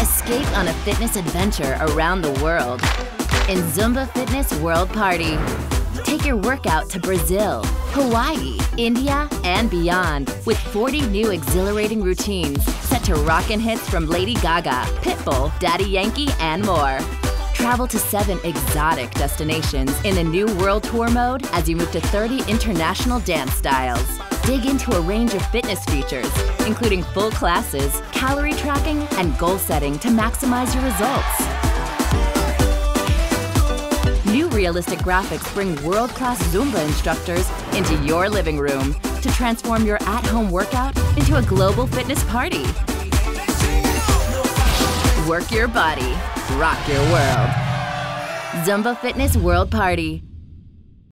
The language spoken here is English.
Escape on a fitness adventure around the world in Zumba Fitness World Party. Take your workout to Brazil, Hawaii, India, and beyond with 40 new exhilarating routines set to rockin' hits from Lady Gaga, Pitbull, Daddy Yankee, and more. Travel to seven exotic destinations in the new World Tour mode as you move to 30 international dance styles. Dig into a range of fitness features, including full classes, calorie tracking, and goal setting to maximize your results. New realistic graphics bring world class Zumba instructors into your living room to transform your at home workout into a global fitness party. Work your body, rock your world. Zumba Fitness World Party.